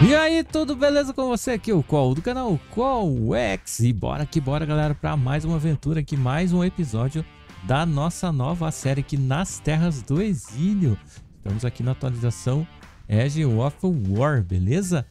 E aí, tudo beleza com você aqui? O Qual do canal Qual X E bora que bora, galera, para mais uma aventura aqui, mais um episódio da nossa nova série aqui nas Terras do Exílio. Estamos aqui na atualização Edge of War, beleza?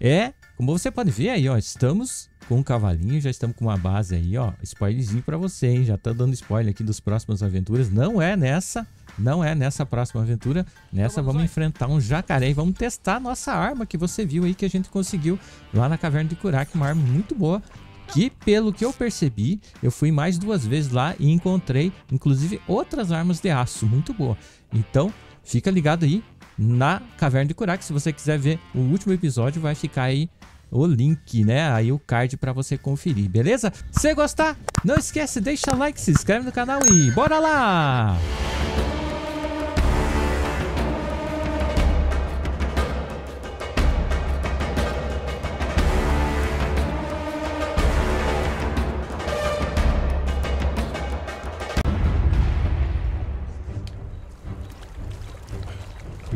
É, como você pode ver aí, ó, estamos com um cavalinho, já estamos com uma base aí, ó, spoilerzinho para você, hein? Já tá dando spoiler aqui dos próximas aventuras. Não é nessa, não é nessa próxima aventura. Nessa vamos enfrentar um jacaré e vamos testar a nossa arma que você viu aí que a gente conseguiu lá na Caverna de Kurak, uma arma muito boa. Que pelo que eu percebi, eu fui mais duas vezes lá e encontrei inclusive outras armas de aço muito boa. Então, fica ligado aí na Caverna de Kurak. Se você quiser ver o último episódio, vai ficar aí o link, né? Aí o card para você conferir, beleza? Se gostar, não esquece, deixa like, se inscreve no canal e bora lá!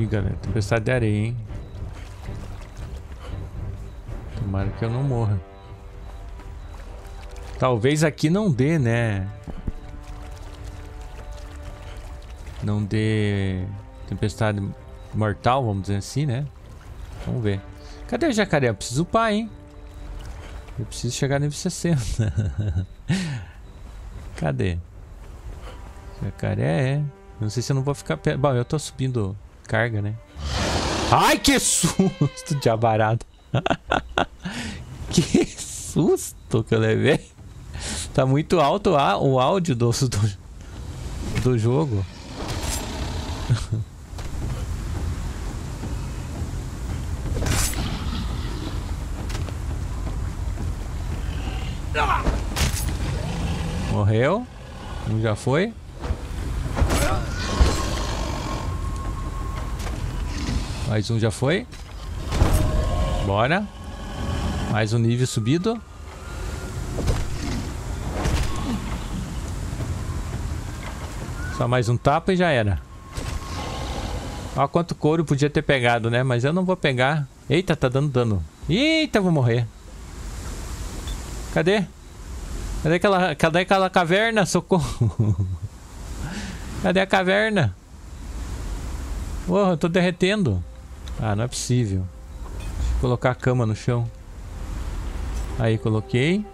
Galera, tempestade de areia, hein? Tomara que eu não morra. Talvez aqui não dê, né? Não dê tempestade mortal, vamos dizer assim, né? Vamos ver. Cadê o jacaré? Eu preciso upar, hein? Eu preciso chegar nível 60. Cadê? Jacaré é. Não sei se eu não vou ficar perto. Bom, eu tô subindo carga, né? Ai, que susto de abarado. que susto que eu levei. Tá muito alto o áudio do, do, do jogo. Morreu. Já foi. Mais um já foi. Bora. Mais um nível subido. Só mais um tapa e já era. Olha quanto couro podia ter pegado, né? Mas eu não vou pegar. Eita, tá dando dano. Eita, vou morrer. Cadê? Cadê aquela, cadê aquela caverna? Socorro. Cadê a caverna? Oh, eu tô derretendo. Ah, não é possível. Colocar a cama no chão. Aí, coloquei.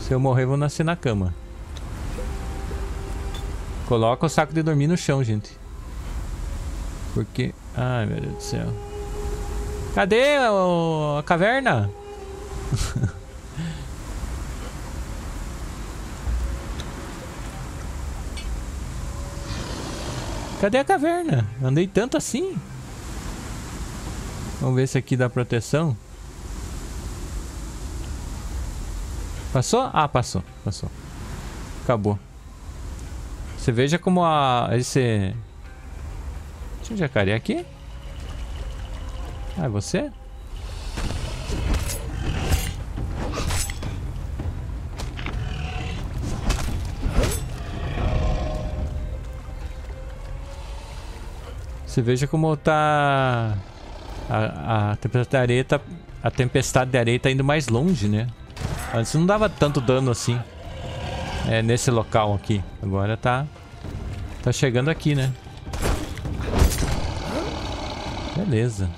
Se eu morrer, vou nascer na cama. Coloca o saco de dormir no chão, gente. Porque... Ai, meu Deus do céu. Cadê a, a caverna? Cadê a caverna? Andei tanto assim. Vamos ver se aqui dá proteção. Passou? Ah, passou. Passou. Acabou. Você veja como a... Esse... Tinha um jacaré aqui? Ah, é você? Você veja como tá a, a tempestade de areia tá, a tempestade de areia tá indo mais longe, né? Antes não dava tanto dano assim. É, nesse local aqui. Agora tá... Tá chegando aqui, né? Beleza.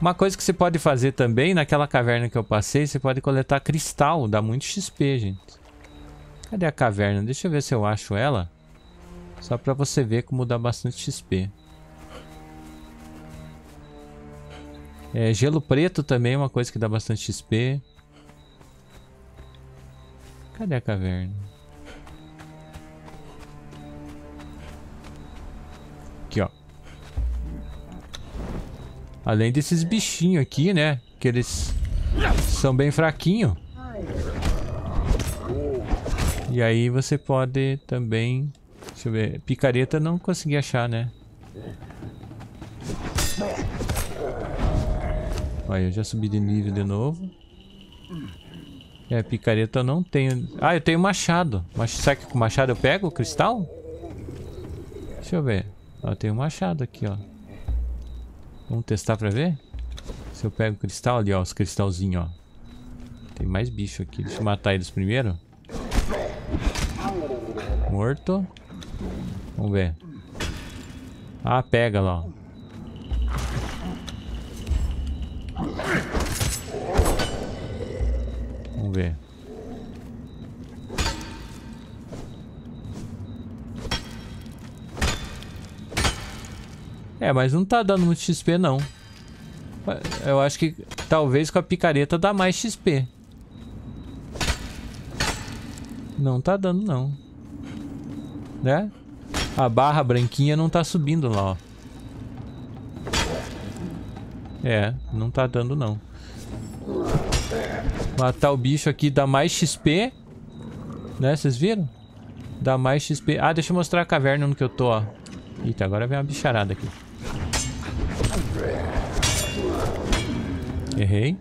Uma coisa que você pode fazer também, naquela caverna que eu passei, você pode coletar cristal. Dá muito XP, gente. Cadê a caverna? Deixa eu ver se eu acho ela. Só pra você ver como dá bastante XP. É, gelo preto também é uma coisa que dá bastante XP. Cadê a caverna? Aqui, ó. Além desses bichinhos aqui, né? Que eles são bem fraquinhos. E aí você pode também... Deixa eu ver. Picareta não consegui achar, né? Olha, eu já subi de nível de novo. É, picareta eu não tenho. Ah, eu tenho machado. Mas será que com machado eu pego o cristal? Deixa eu ver. Ó, eu tenho machado aqui, ó. Vamos testar pra ver? Se eu pego o cristal ali, ó, os cristalzinhos, ó. Tem mais bicho aqui. Deixa eu matar eles primeiro. Morto. Vamos ver. Ah, pega lá, ó. Vamos ver. É, mas não tá dando muito XP não. Eu acho que talvez com a picareta dá mais XP. Não tá dando não. Né? A barra branquinha não tá subindo lá, ó. É, não tá dando não. Matar o bicho aqui dá mais XP. Né, vocês viram? Dá mais XP. Ah, deixa eu mostrar a caverna no que eu tô, ó. Eita, agora vem uma bicharada aqui. Errei.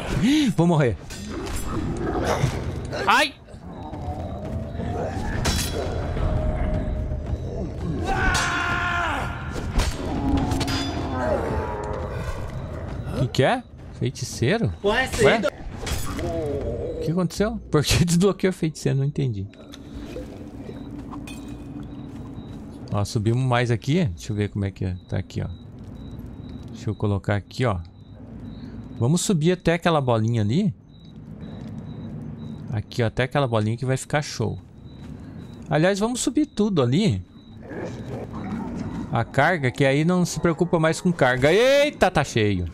Vou morrer. Ai! Que, que é? Feiticeiro? Ué, Ué? O que aconteceu? Por que desbloqueou o feiticeiro? Não entendi. Ó, subimos mais aqui. Deixa eu ver como é que é. Tá aqui, ó. Deixa eu colocar aqui, ó. Vamos subir até aquela bolinha ali. Aqui, ó, até aquela bolinha que vai ficar show. Aliás, vamos subir tudo ali. A carga, que aí não se preocupa mais com carga. Eita, tá cheio.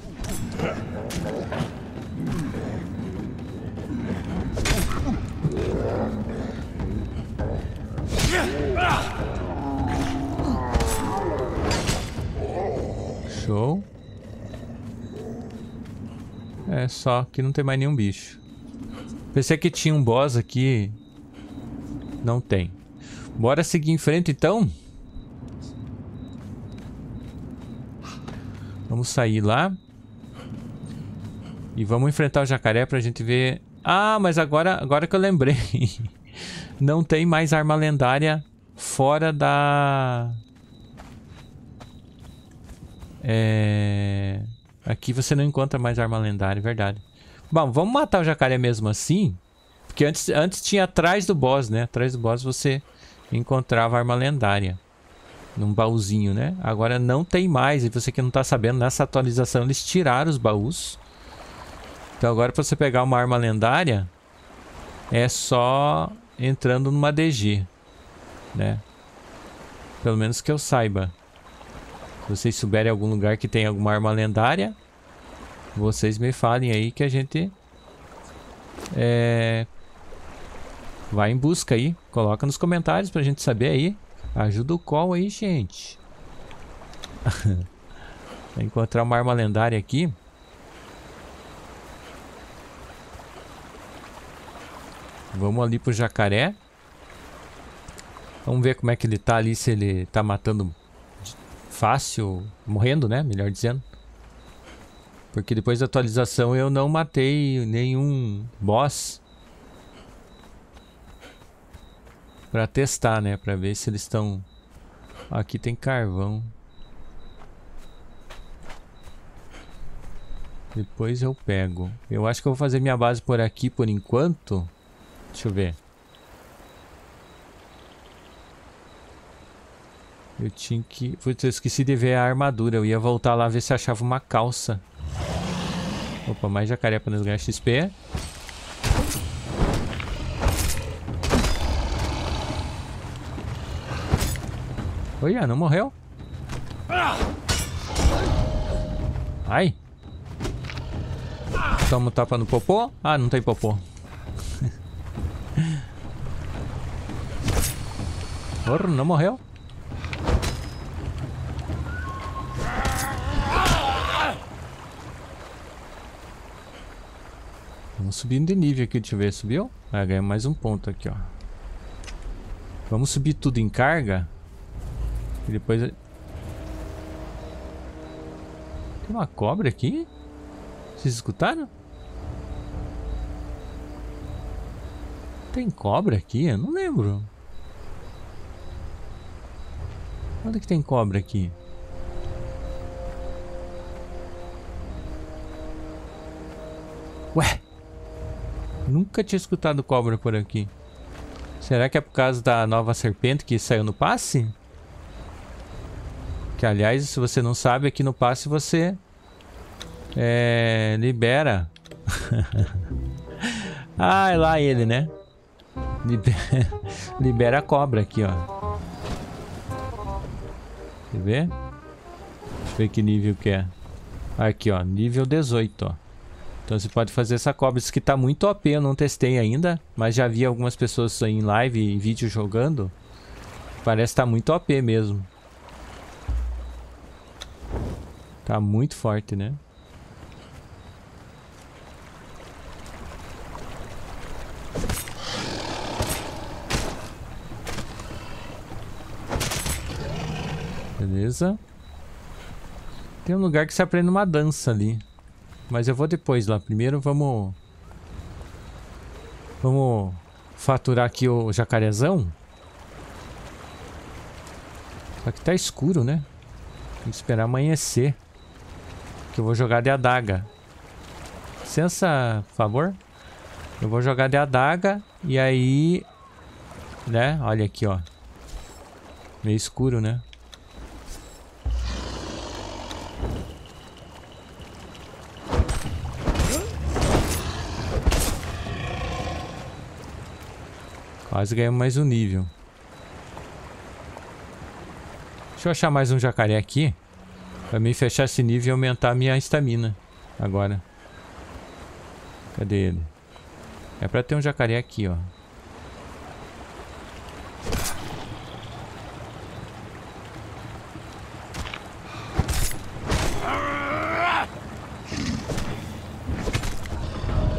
Show. É só que não tem mais nenhum bicho. Pensei que tinha um boss aqui. Não tem. Bora seguir em frente então. Vamos sair lá. E vamos enfrentar o jacaré pra gente ver... Ah, mas agora, agora que eu lembrei. não tem mais arma lendária fora da... É... Aqui você não encontra mais arma lendária, é verdade. Bom, vamos matar o jacaré mesmo assim. Porque antes, antes tinha atrás do boss, né? Atrás do boss você encontrava arma lendária. Num baúzinho, né? Agora não tem mais. E você que não tá sabendo, nessa atualização eles tiraram os baús. Então agora para você pegar uma arma lendária, é só entrando numa DG, né? Pelo menos que eu saiba. Se vocês souberem algum lugar que tem alguma arma lendária, vocês me falem aí que a gente é, vai em busca aí. Coloca nos comentários pra gente saber aí. Ajuda o qual aí, gente. encontrar uma arma lendária aqui. Vamos ali pro jacaré. Vamos ver como é que ele tá ali, se ele tá matando fácil, morrendo, né? Melhor dizendo. Porque depois da atualização eu não matei nenhum boss. Pra testar, né? Pra ver se eles estão... Aqui tem carvão. Depois eu pego. Eu acho que eu vou fazer minha base por aqui por enquanto. Deixa eu ver. Eu tinha que... Putz, eu esqueci de ver a armadura. Eu ia voltar lá ver se achava uma calça. Opa, mais jacaré para nos ganhar XP. Olha, não morreu? Ai. Toma tapa no popô. Ah, não tem popô. Porra, não morreu? Vamos subindo de nível aqui, deixa eu ver, subiu? Ah, ganha mais um ponto aqui, ó. Vamos subir tudo em carga. E depois... Tem uma cobra aqui? Vocês escutaram? Tem cobra aqui? Eu não lembro. Onde que tem cobra aqui? Ué! Nunca tinha escutado cobra por aqui. Será que é por causa da nova serpente que saiu no passe? Que aliás, se você não sabe, aqui no passe você é, libera. ah, é lá ele, né? Libera, libera a cobra aqui, ó. Quer ver? Deixa eu ver que nível que é. Aqui, ó. Nível 18, ó. Então você pode fazer essa cobra. Isso que tá muito OP, eu não testei ainda. Mas já vi algumas pessoas em live e vídeo jogando. Parece que tá muito OP mesmo. Tá muito forte, né? Beleza. Tem um lugar que se aprende uma dança ali. Mas eu vou depois lá. Primeiro vamos... Vamos faturar aqui o jacarezão. Só que tá escuro, né? Tem que esperar amanhecer. Que eu vou jogar de adaga. Licença, por favor. Eu vou jogar de adaga. E aí... Né? Olha aqui, ó. Meio escuro, né? Quase ganhamos mais um nível. Deixa eu achar mais um jacaré aqui. Pra mim fechar esse nível e aumentar a minha estamina. Agora. Cadê ele? É pra ter um jacaré aqui, ó.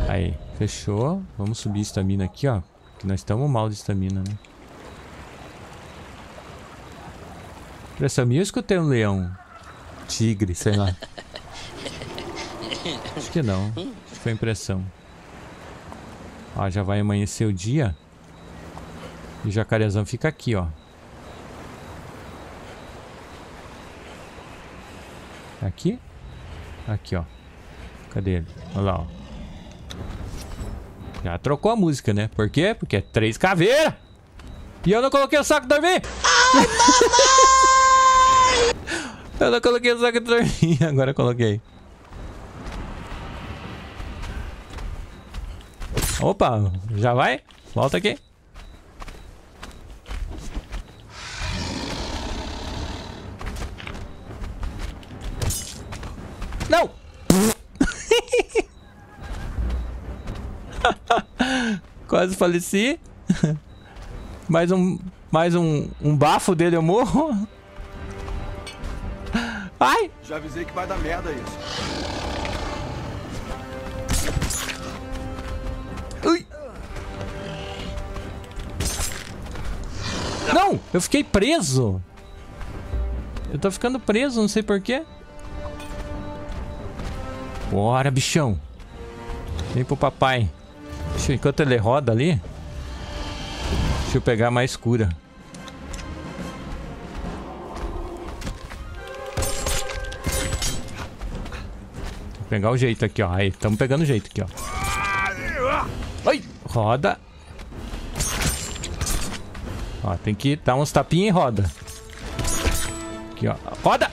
Aí, fechou. Vamos subir a estamina aqui, ó. Que nós estamos mal de estamina, né? Impressão minha, eu escutei um leão. Tigre, sei lá. Acho que não. Acho que foi impressão. Ó, já vai amanhecer o dia. E o jacarezão fica aqui, ó. Aqui? Aqui, ó. Cadê ele? Olha lá, ó. Já trocou a música, né? Por quê? Porque é três caveiras. E eu não coloquei o saco dormir. Ai, eu não coloquei o saco dormir. Agora eu coloquei. Opa, já vai? Volta aqui. Não! Quase faleci. mais um, mais um, um bafo dele eu morro. Ai! Já avisei que vai dar merda isso. Ui! Não! Eu fiquei preso! Eu tô ficando preso, não sei porquê. Bora, bichão! Vem pro papai. Deixa, enquanto ele roda ali. Deixa eu pegar mais cura. Vou pegar o jeito aqui, ó. Aí, estamos pegando o jeito aqui, ó. Oi! Roda. Ó, tem que dar uns tapinhas e roda. Aqui, ó. Roda!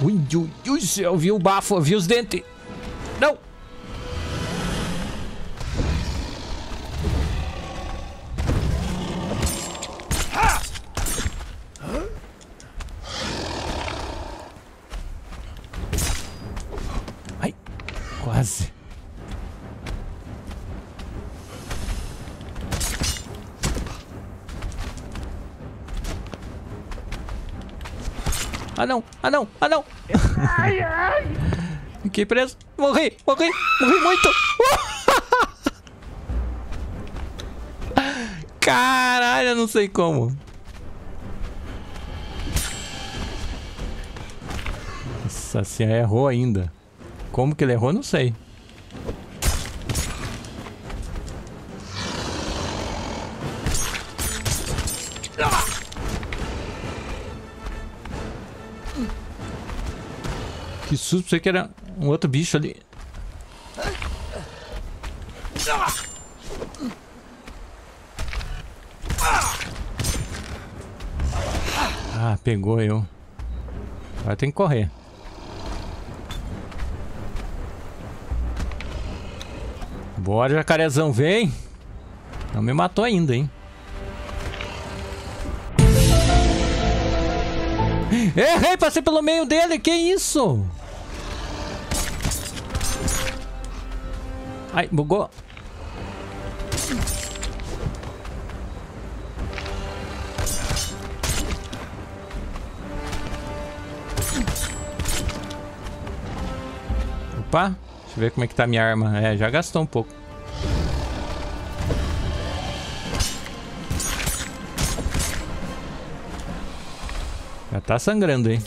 Ui, ui, ui, eu vi o bafo, eu vi os dentes. Ah não, ah não, ah não. Ai, ai. Fiquei preso. Morri, morri, morri muito. Caralho, eu não sei como. Nossa senhora, errou ainda. Como que ele errou, não sei. Que susto, pensei que era um outro bicho ali. Ah, pegou eu. Agora tem que correr. Bora, jacarezão, vem. Não me matou ainda, hein? Errei, passei pelo meio dele, que isso? Ai, bugou. Opa, deixa eu ver como é que tá minha arma. É, já gastou um pouco. Já tá sangrando, hein?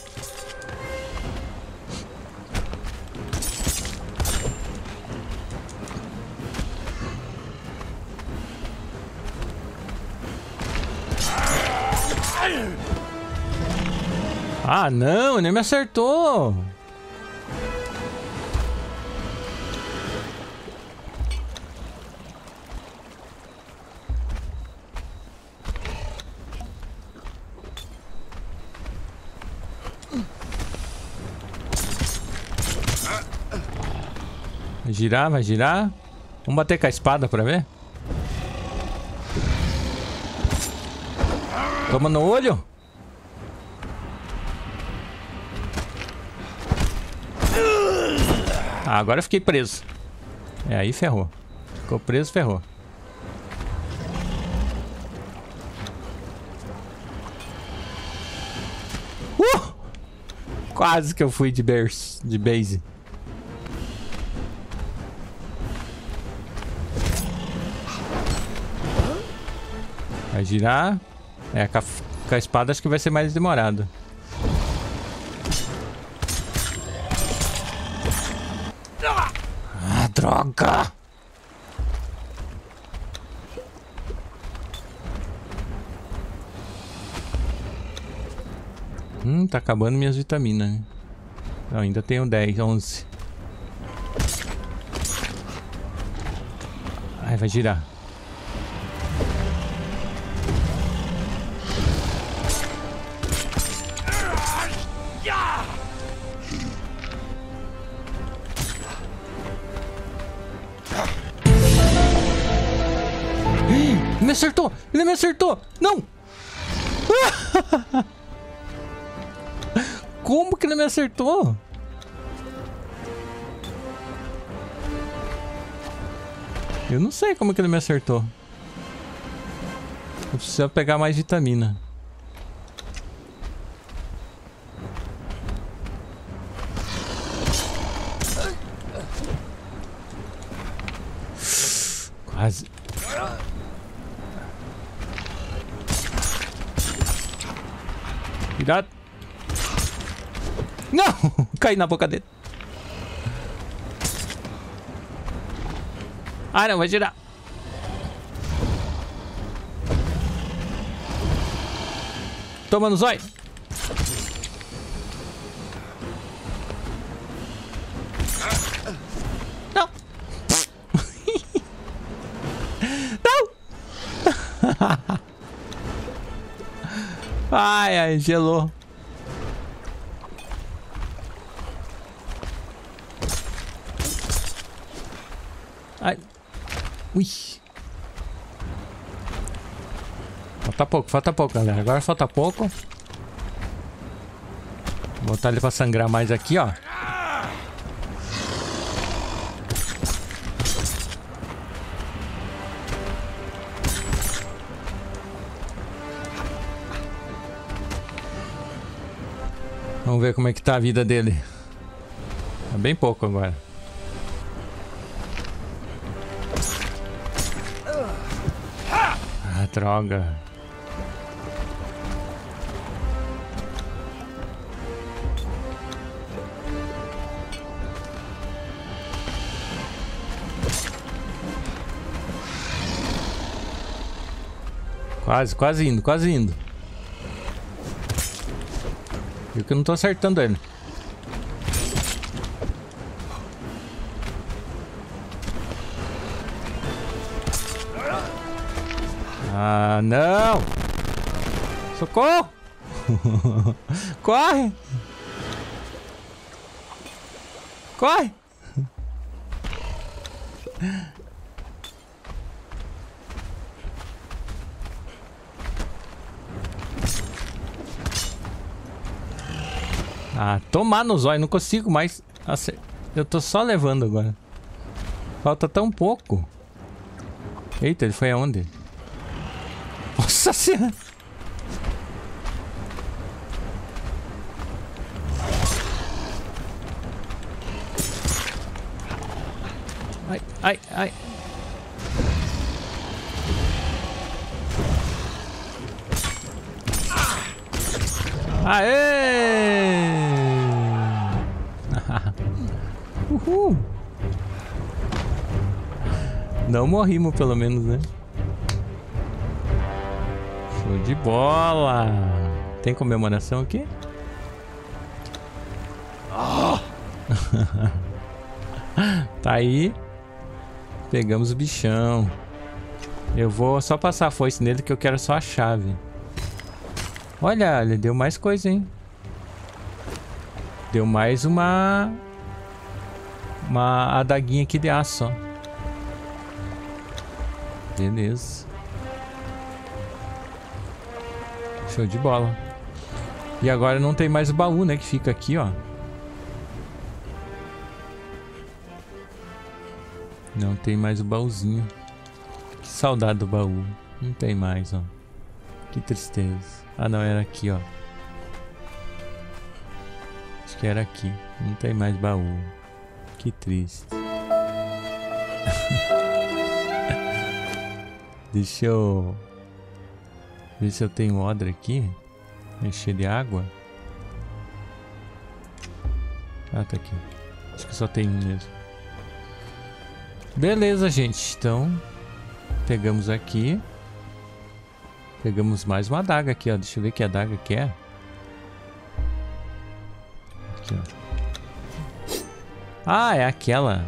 Ah, não, nem me acertou. Vai girar, vai girar. Vamos bater com a espada pra ver. Toma no olho. Ah, agora eu fiquei preso. É, aí ferrou. Ficou preso, ferrou. Uh! Quase que eu fui de, bers, de base. Vai girar. É, com a, com a espada acho que vai ser mais demorado. Droga! Hum, tá acabando minhas vitaminas. né? Não, ainda tenho 10, 11. Ai, vai girar. Me acertou! Ele me acertou! Não! Como que ele me acertou? Eu não sei como que ele me acertou. Eu preciso pegar mais vitamina. Quase. Cuidado. Não! Caí na boca dele. Ah, não, vai girar. Toma no zóio. Ai, ai, gelou. Ai. Ui. Falta pouco, falta pouco, galera. Agora falta pouco. Vou botar ele pra sangrar mais aqui, ó. Vamos ver como é que tá a vida dele. Tá bem pouco agora. Ah, droga. Quase, quase indo, quase indo. Viu que eu não tô acertando ele. Ah, não! Socorro! Corre! Corre! Ah, tomar no zóio, não consigo mais. Eu tô só levando agora. Falta tão pouco. Eita, ele foi aonde? Nossa senhora! Ai, ai, ai. Aê! Uhul! Não morrimos, pelo menos, né? Show de bola! Tem comemoração aqui? tá aí. Pegamos o bichão. Eu vou só passar a foice nele que eu quero só a chave. Olha, ele deu mais coisa, hein? Deu mais uma... Uma adaguinha aqui de aço, ó. Beleza. Show de bola. E agora não tem mais o baú, né? Que fica aqui, ó. Não tem mais o baúzinho. Que saudade do baú. Não tem mais, ó. Que tristeza. Ah, não, era aqui, ó. Acho que era aqui. Não tem mais baú. Que triste. Deixa eu... Ver se eu tenho odre aqui. Encher de água. Ah, tá aqui. Acho que só tem um mesmo. Beleza, gente. Então, pegamos aqui. Pegamos mais uma adaga aqui, ó. Deixa eu ver que adaga que é. Aqui, ó. Ah, é aquela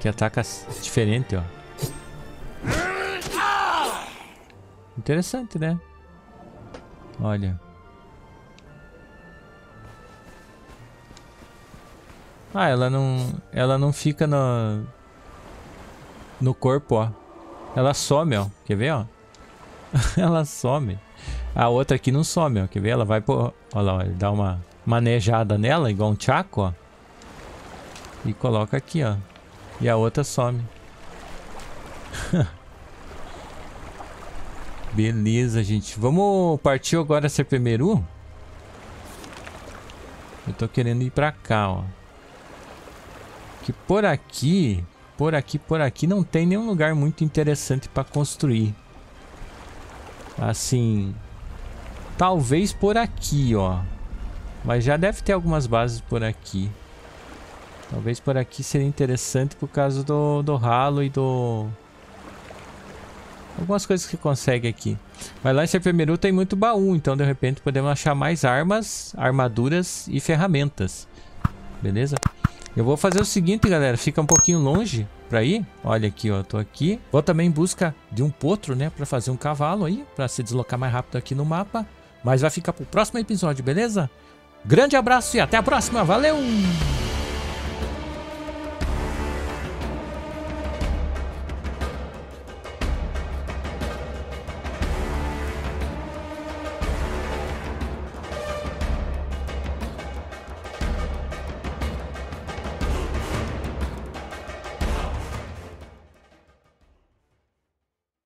que ataca diferente, ó. Interessante, né? Olha. Ah, ela não, ela não fica no no corpo, ó. Ela some, ó. Quer ver, ó? ela some. A outra aqui não some, ó. Quer ver? Ela vai por... Olha lá, ele dá uma manejada nela, igual um chaco, ó. E coloca aqui, ó. E a outra some. Beleza, gente. Vamos partir agora ser primeiro? Eu tô querendo ir pra cá, ó. Que por aqui, por aqui, por aqui não tem nenhum lugar muito interessante pra construir. Assim, talvez por aqui, ó. Mas já deve ter algumas bases por aqui. Talvez por aqui seria interessante por causa do, do ralo e do... Algumas coisas que consegue aqui. Mas lá em Serpemeru tem muito baú, então de repente podemos achar mais armas, armaduras e ferramentas. Beleza? Eu vou fazer o seguinte, galera. Fica um pouquinho longe pra ir. Olha aqui, ó. Tô aqui. Vou também em busca de um potro, né? Pra fazer um cavalo aí. Pra se deslocar mais rápido aqui no mapa. Mas vai ficar pro próximo episódio, beleza? Grande abraço e até a próxima. Valeu!